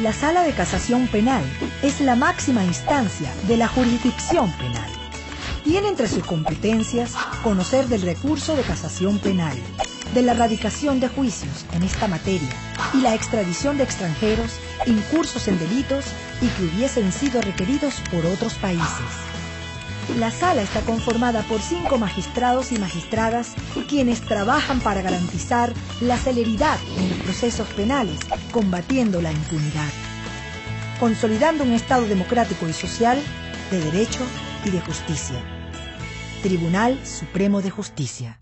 La Sala de Casación Penal es la máxima instancia de la jurisdicción penal. Tiene entre sus competencias conocer del recurso de casación penal, de la erradicación de juicios en esta materia y la extradición de extranjeros incursos en delitos y que hubiesen sido requeridos por otros países. La sala está conformada por cinco magistrados y magistradas quienes trabajan para garantizar la celeridad en los procesos penales, combatiendo la impunidad, consolidando un Estado democrático y social de derecho y de justicia. Tribunal Supremo de Justicia.